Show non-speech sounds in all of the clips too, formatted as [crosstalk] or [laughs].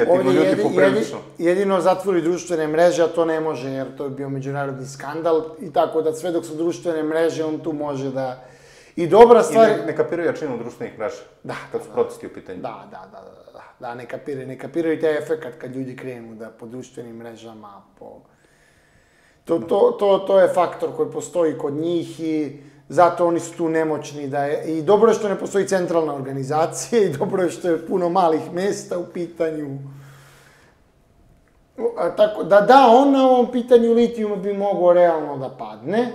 Ovdje ljudi jedi- poprilično. jedi- jedino zatvori društvene mreže, a to ne može jer to je bio međunarodni skandal i tako da sve dok su društvene mreže on tu može da... I dobra I stvar... ne, ne kapiraju jačinu društvenih mreža. Da, Kad su da, protesti u pitanju. Da, da, da, da, da, da, ne kapiraju, ne kapiraju taj efekat kad ljudi krenu da po društvenim mrežama, po... To, to, to, to je faktor koji postoji kod njih i zato oni su tu nemoćni da je, i dobro je što ne postoji centralna organizacija i dobro je što je puno malih mesta u pitanju. A, tako da da, on na ovom pitanju litijuma bi mogao realno da padne,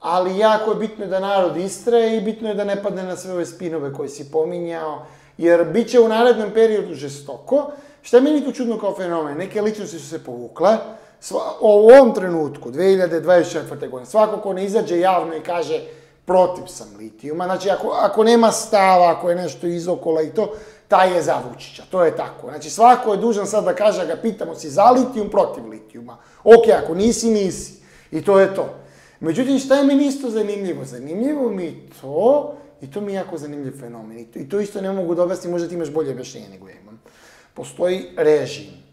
ali jako je bitno da narod istraje i bitno je da ne padne na sve ove spinove koje si pominjao, jer bit će u narednom periodu žestoko. Šta je meni tu čudno kao fenomen? Neke ličnosti su se povukle, Sva, u ovom trenutku, 2024. godine, svako ko ne izađe javno i kaže protiv sam litijuma, znači ako, ako nema stava, ako je nešto izokola i to, taj je za Vučića, to je tako. Znači svako je dužan sad da kaže, ga pitamo si za litijum, protiv litijuma. Ok, ako nisi, nisi. I to je to. Međutim, šta je meni isto zanimljivo? Zanimljivo mi to, i to mi je jako zanimljiv fenomen, i to, i to isto ne mogu dovesti, možda ti imaš bolje objašnjenje nego ja imam. Postoji režim,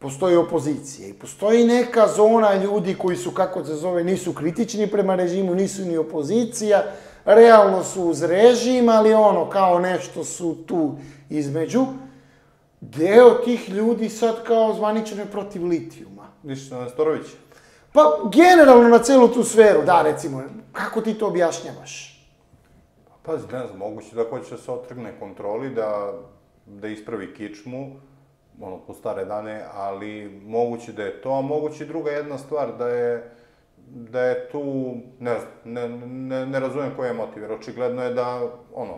postoji opozicija i postoji neka zona ljudi koji su, kako se zove, nisu kritični prema režimu, nisu ni opozicija, realno su uz režim, ali ono, kao nešto su tu između. Deo tih ljudi sad kao zvanično je protiv litijuma. Misliš na Nestorović? Pa, generalno na celu tu sferu, da, recimo, kako ti to objašnjavaš? Pazi, ne znam, moguće da hoće da se otrgne kontroli, da, da ispravi kičmu, ono, po stare dane, ali moguće da je to, a moguće druga jedna stvar, da je, da je tu, ne znam, ne, ne, ne razumem koji je motiv, jer očigledno je da, ono,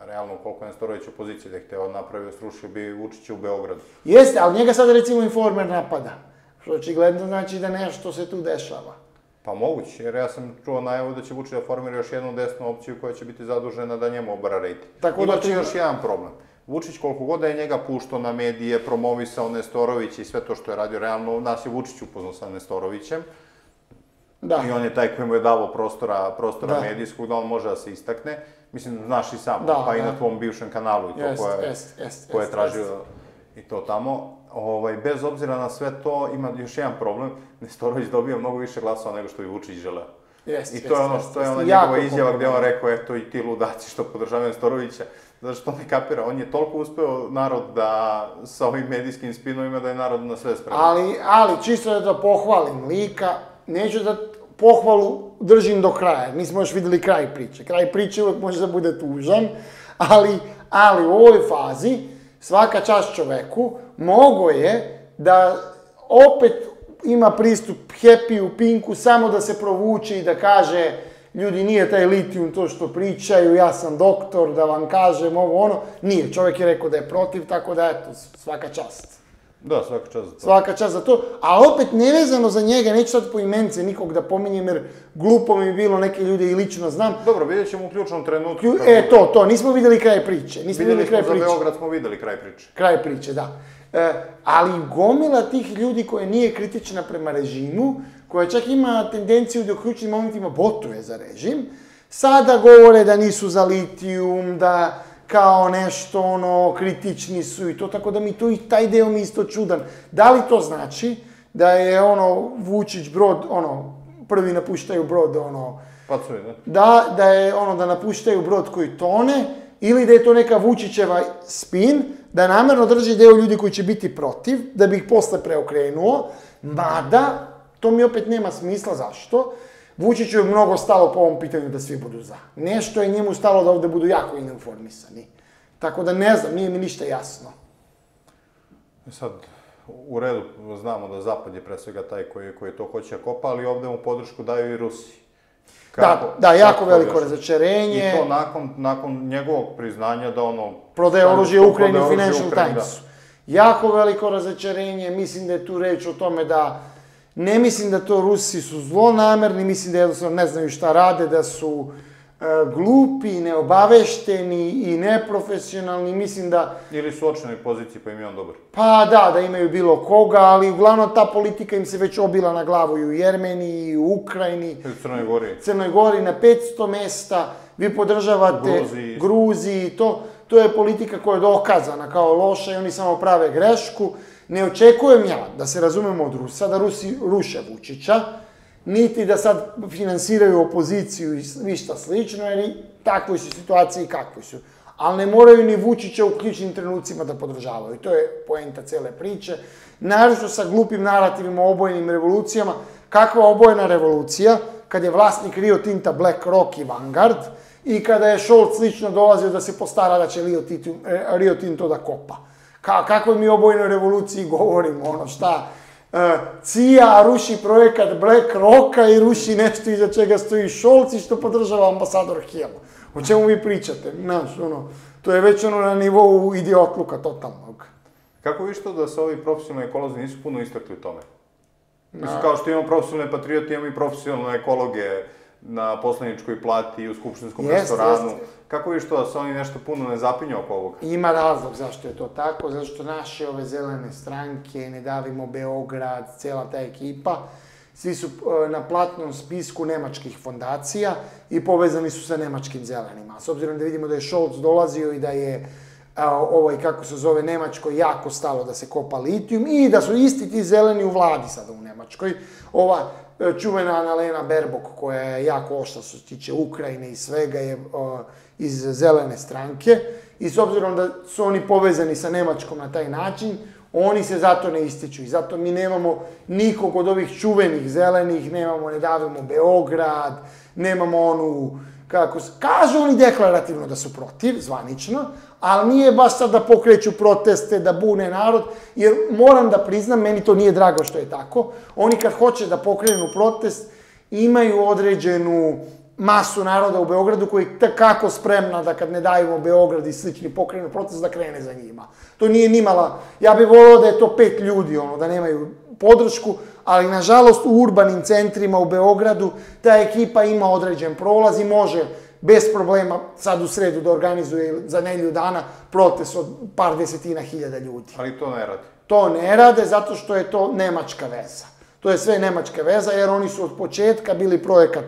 realno koliko je Nestorović opozicije da je hteo napravio, srušio bi Vučića u Beogradu. Jeste, ali njega sad recimo informer napada. Što očigledno znači da nešto se tu dešava. Pa moguće, jer ja sam čuo najavu da će Vučić da formira još jednu desnu opciju koja će biti zadužena da njemu obara rejting. Tako da tu- još jedan problem. Vučić koliko god da je njega puštao na medije, promovisao Nestorović i sve to što je radio, realno nas je Vučić upoznao sa Nestorovićem. Da. I on je taj koji mu je davao prostora, prostora Da. medijskog da on može da se istakne. Mislim, znaš i sam, Da, pa i da. na tvom bivšem kanalu i to Jest, ko je, jest, jest, ko je jest, tražio jest. i to tamo. Ovaj, bez obzira na sve to, ima još jedan problem. Nestorović dobio mnogo više glasova nego što bi Vučić želeo. Jest, I to je jest, ono, jest, to je jest. ona njegova izjava gde on rekao, eto i ti ludaci što podržavaju Nestorovića, zato što ne kapira, on je toliko uspeo narod da sa ovim medijskim spinovima da je narod na sve spreman. Ali, ali čisto da pohvalim lika, neću da pohvalu držim do kraja, nismo još videli kraj priče. Kraj priče uvek može da bude tužan, ali, ali u ovoj fazi svaka čast čoveku mogo je da opet ima pristup happy u pinku samo da se provuče i da kaže ljudi nije taj litijum to što pričaju, ja sam doktor, da vam kažem ovo ono. Nije, čovjek je rekao da je protiv, tako da eto, svaka čast. Da, svaka čast za to. Svaka čast za to, a opet nevezano za njega, neću sad po imence nikog da pominjem, jer glupo mi je bilo neke ljude i lično znam. Dobro, vidjet ćemo u ključnom trenutku. Klju- E, to, to, nismo videli kraj priče, nismo videli smo kraj za priče. Beograd, smo videli kraj priče. Kraj priče, da. E, ali gomila tih ljudi koja nije kritična prema režimu, koja čak ima tendenciju da u ključnim momentima botuje za režim, sada govore da nisu za litijum, da kao nešto ono kritični su i to, tako da mi to i taj deo mi isto čudan. Da li to znači da je ono Vučić brod, ono, prvi napuštaju brod, ono, Pacuje, da? da, da je ono da napuštaju brod koji tone ili da je to neka Vučićeva spin, da namerno drži deo ljudi koji će biti protiv, da bi ih posle preokrenuo, mada to mi opet nema smisla, zašto? Vučiću je mnogo stalo po ovom pitanju da svi budu za. Nešto je njemu stalo da ovde budu jako informisani. Tako da ne znam, nije mi ništa jasno. E Sad, u redu, znamo da Zapad je pre svega taj koji, koji to hoće da kopa, ali ovde mu podršku daju i Rusi. da, da, jako kako veliko još? razočarenje. I to nakon, nakon njegovog priznanja da ono... prodaje oružje Ukrajini u Financial Ukrajini, da. Jako veliko razočarenje, mislim da je tu reč o tome da ne mislim da to Rusi su zlonamerni, mislim da jednostavno ne znaju šta rade, da su e, glupi, neobavešteni i neprofesionalni, mislim da Ili su očnoj poziciji pa im je on dobar. pa da, da imaju bilo koga, ali uglavnom ta politika im se već obila na glavu i u Jermeniji, i u Ukrajini, Ili u Crnoj Gori. Crnoj Gori na 500 mesta, vi podržavate Gruziji. Gruziji i to. to je politika koja je dokazana kao loša i oni samo prave grešku. Ne očekujem ja, da se razumemo od Rusa, da Rusi ruše Vučića, niti da sad finansiraju opoziciju i ništa slično, jer i takvoj su situaciji kakvi su. Ali ne moraju ni Vučića u ključnim trenucima da podržavaju. I to je poenta cele priče. Naravno sa glupim narativima o obojenim revolucijama. Kakva obojena revolucija, kad je vlasnik Rio Tinta Black Rock i Vanguard, i kada je Scholz slično dolazio da se postara da će Rio Rio Tinto da kopa. Ka, kakvoj mi obojnoj revoluciji govorimo, ono šta, Uh, CIA ruši projekat Black Rocka i ruši nešto iza čega stoji Scholz i što podržava ambasador Hill. O čemu vi pričate? Znaš, ono, to je već ono na nivou idiotluka totalnog. Kako viš to da se ovi profesionalni ekolozi nisu puno istakli u tome? Mislim, kao što imamo profesionalne patriote, imamo i profesionalne ekologe na poslaničkoj plati i u skupštinskom Jest, restoranu. jest. Kako viš to da se oni nešto puno ne zapinju oko ovoga? Ima razlog zašto je to tako, zato što naše ove zelene stranke, Ne davimo Beograd, cela ta ekipa, svi su e, na platnom spisku nemačkih fondacija i povezani su sa nemačkim zelenima. S obzirom da vidimo da je Scholz dolazio i da je a, ovaj, kako se zove, Nemačkoj jako stalo da se kopa litijum i da su isti ti zeleni u vladi sada u Nemačkoj. Ova e, čuvena Annalena Baerbock, koja je jako ošla što se tiče Ukrajine i svega, je iz zelene stranke. I s obzirom da su oni povezani sa Nemačkom na taj način, oni se zato ne ističu. I zato mi nemamo nikog od ovih čuvenih zelenih, nemamo Ne davimo Beograd, nemamo onu kako se, kažu oni deklarativno da su protiv, zvanično, ali nije baš sad da pokreću proteste, da bune narod, jer moram da priznam, meni to nije drago što je tako, oni kad hoće da pokrenu protest, imaju određenu masu naroda u Beogradu koji je takako spremna da kad ne dajemo Beograd i slični pokrenu protest da krene za njima. To nije nimala, ja bih volio da je to pet ljudi, ono, da nemaju podršku, ali nažalost u urbanim centrima u Beogradu ta ekipa ima određen prolaz i može bez problema sad u sredu da organizuje za nelju dana protest od par desetina hiljada ljudi. Ali to ne radi. To ne rade zato što je to nemačka veza. To je sve nemačka veza jer oni su od početka bili projekat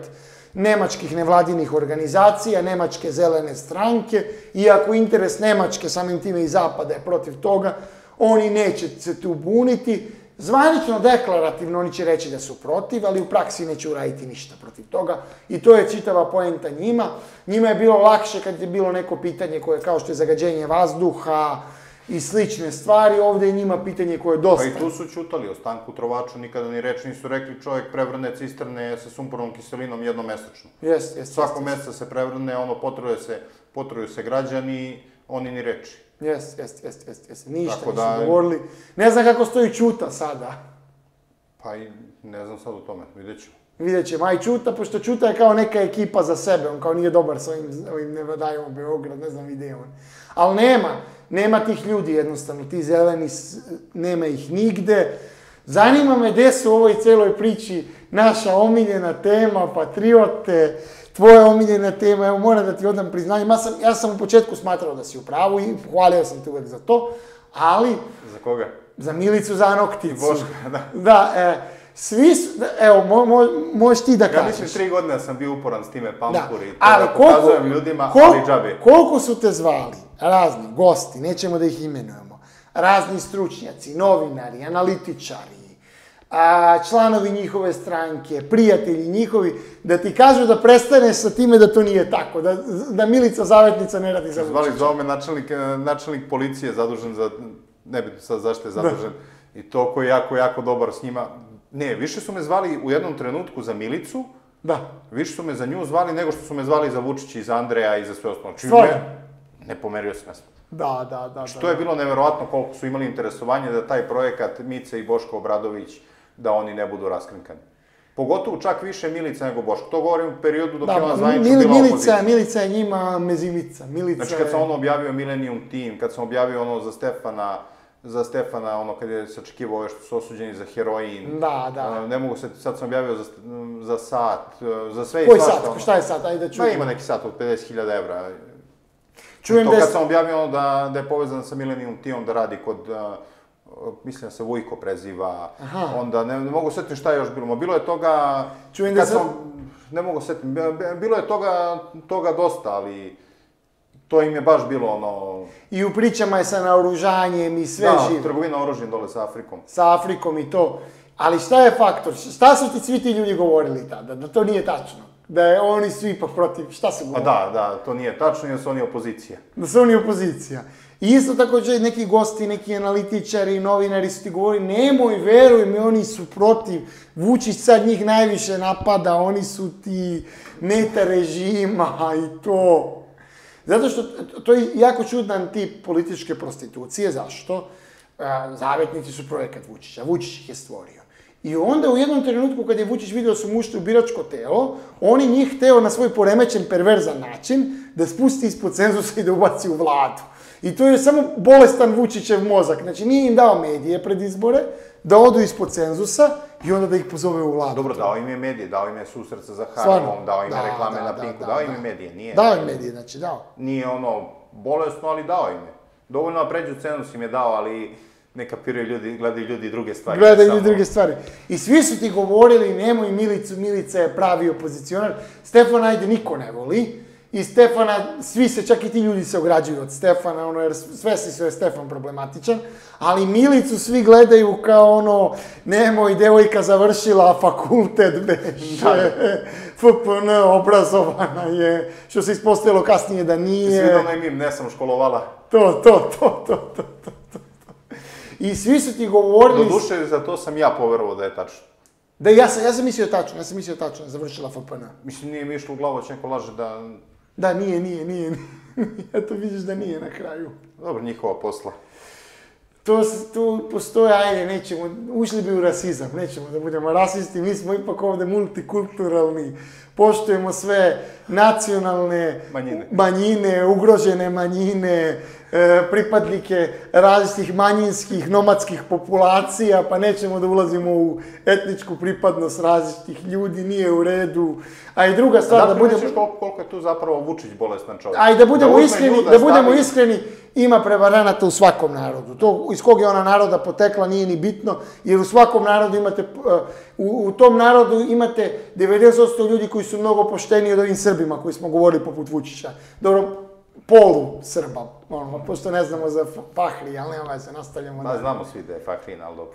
nemačkih nevladinih organizacija, nemačke zelene stranke, iako interes Nemačke, samim time i Zapada je protiv toga, oni neće se tu buniti, Zvanično, deklarativno, oni će reći da su protiv, ali u praksi neće uraditi ništa protiv toga. I to je čitava poenta njima. Njima je bilo lakše kad je bilo neko pitanje koje kao što je zagađenje vazduha i slične stvari. Ovde je njima pitanje koje je dosta. Pa i tu su čutali, o Stanku Trovaču nikada ni reč nisu rekli čovjek prevrne cisterne sa sumpornom kiselinom jednomesečno. Jest, jest. Svako jest, meseca se prevrne, ono, potruju se, potruju se građani, oni ni reči. Jest, jest, jest, jest, jest. Ništa Tako nisu da- govorili. Ne znam kako stoji Čuta sada. Pa i ne znam sad o tome, vidjet ćemo. Vidjet ćemo, a i Čuta, pošto Čuta je kao neka ekipa za sebe, on kao nije dobar sa ovim, ovim ne dajemo Beograd, ne znam je on. Ali nema, nema tih ljudi jednostavno, ti zeleni, s- nema ih nigde. Zanima me gde su u ovoj celoj priči naša omiljena tema, patriote, tvoja omiljena tema, evo moram da ti odam priznanje, ja sam, ja sam u početku smatrao da si u pravu i hvalio sam te uvek za to, ali Za koga? za Milicu Zanokticu. Boška, da. Da, e, svi su, da, evo, mo, mo, možeš ti da Ja kažeš. mislim, tri godine sam bio uporan s time Da, pampuri, to ali da koliko, pokazujem ljudima, koliko, ali džabe. koliko su te zvali, razni gosti, nećemo da ih imenujemo, razni stručnjaci, novinari, analitičari, a, članovi njihove stranke, prijatelji njihovi, da ti kažu da prestaneš sa time da to nije tako, da, da Milica Zavetnica ne radi za Zvali Vučića. zove me načelnik, načelnik policije zadužen za, ne bitno sad zašto je zadužen, i to koji je jako, jako dobar s njima. Ne, više su me zvali u jednom trenutku za Milicu, Da, više su me za nju zvali nego što su me zvali za Vučića i za Andreja i za sve ostalo. Čim Stvarno? ne, ne pomerio se mesta. Da, da, da. To je bilo neverovatno koliko su imali interesovanje da taj projekat Mice i Boško Obradović, da oni ne budu raskrinkani. Pogotovo čak više Milica nego Boško. To govorim u periodu dok je ona Da, zvanično Mili, bila Milica. Milica je njima mezimica. Milica Znači, kad sam ono objavio Millennium Team, kad sam objavio ono za Stefana, za Stefana, ono kad je sačekivao ove što su osuđeni za heroin. Da, da. Ne mogu se, sad sam objavio za, za sat, za sve i Koji svašta, sat? ono. Šta je sat? Ajde da čujem. ima neki sat od 50.000 evra. Čujem to da kad sam objavio da, da je povezan sa Millennium Teamom da radi kod, a, mislim da se Vujko preziva, Aha. onda ne, ne mogu setiti šta je još bilo. Bilo je toga, Čujem da kad sam- sam, ne mogu setiti, bilo je toga, toga dosta, ali To im je baš bilo ono... I u pričama je sa naoružanjem i sve da, živo. trgovina oružjem dole sa Afrikom. Sa Afrikom i to. Ali šta je faktor? Šta su ti svi ti ljudi govorili tada? Da to nije tačno. Da je, oni su ipak protiv, šta su Pa govorili? da, da, to nije tačno jer su oni opozicija. Da su oni opozicija. I isto također neki gosti, neki analitičari, novinari su ti govorili, nemoj, veruj mi, oni su protiv, Vučić sad njih najviše napada, oni su ti meta režima i to. Zato što to je jako čudan tip političke prostitucije, zašto? A, Zavetnici su projekat Vučića, Vučić ih je stvorio. I onda u jednom trenutku kad je Vučić vidio da su mu ušli u biračko telo, on je njih hteo na svoj poremećen, perverzan način da spusti ispod cenzusa i da ubaci u vladu. I to je samo bolestan Vučićev mozak. Znači nije im dao medije pred izbore, da odu ispod cenzusa i onda da ih pozove u vladu. Dobro, dao im je medije, dao im je susret sa Stvarno. Zaharovom, dao im je Da, reklame da, na da, Pinku, da, dao im da. je medije, nije... Dao im medije, znači dao. Nije ono bolesno, ali dao im je. Dovoljno da pređu cenzus im je dao, ali ne kapiraju ljudi, gledaju ljudi druge stvari. ne Gledaju samo- i druge stvari. I svi su ti govorili, nemoj Milicu, Milica je pravi opozicionar. Stefana ajde niko ne voli. I Stefana, svi se, čak i ti ljudi se ograđuju od Stefana, ono, jer svesni su da je Stefan problematičan. Ali Milicu svi gledaju kao ono, nemoj, devojka završila fakultet beše, FPN obrazovana je, što se ispostavilo kasnije da Svi nije. onaj mim, ne sam školovala. To, to, to, to, to, to, to. I svi su ti govorili... Doduše, za to sam ja poverovao da je tačno. Da, ja sam, ja sam mislio tačno, ja sam mislio tačno, završila FPN. Mislim, nije mi išlo u glavu da će neko laže da... Da, nije, nije, nije, nije. [laughs] Eto vidiš da nije na kraju. Dobro, njihova posla. To, tu postoje, ajde, nećemo, ušli bi u rasizam, nećemo da budemo rasisti, mi smo ipak ovdje multikulturalni, poštujemo sve nacionalne Manjine. manjine, ugrožene manjine, e, pripadnike različitih manjinskih, nomadskih populacija, pa nećemo da ulazimo u etničku pripadnost različitih ljudi, nije u redu. A i druga stvar, da Zato budemo... koliko, koliko je tu zapravo Vučić bolestan čovjek. A i da budemo uzme iskreni, da budemo stavi- iskreni, ima prevaranata u svakom narodu. To iz kog je ona naroda potekla nije ni bitno, jer u svakom narodu imate, uh, u, u tom narodu imate 90% ljudi koji su mnogo pošteniji od ovim Srbima koji smo govorili poput Vučića. Dobro, polu Srba, ono, pošto ne znamo za Fahri, ali nema se, nastavljamo Ma, dalje. znamo svi da je Fahrin, ali dobro.